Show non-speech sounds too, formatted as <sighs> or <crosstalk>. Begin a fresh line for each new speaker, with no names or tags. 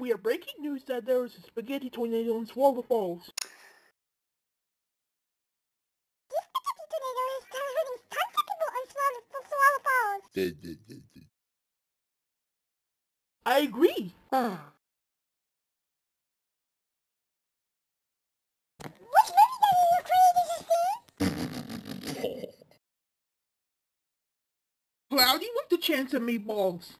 We are breaking news that there is a spaghetti tornado in Swallow Falls.
This spaghetti tornado is hurting tons of people in Swallow, Swallow Falls.
I agree.
Which movie that you created this <sighs> scene?
Cloudy with the chance of meatballs.